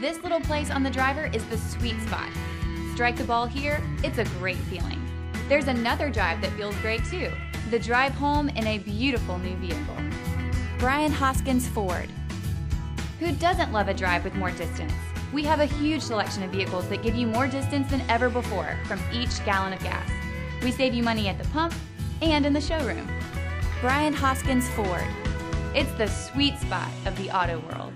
This little place on the driver is the sweet spot. Strike the ball here, it's a great feeling. There's another drive that feels great too the drive home in a beautiful new vehicle. Brian Hoskins Ford. Who doesn't love a drive with more distance? We have a huge selection of vehicles that give you more distance than ever before from each gallon of gas. We save you money at the pump and in the showroom. Brian Hoskins Ford. It's the sweet spot of the auto world.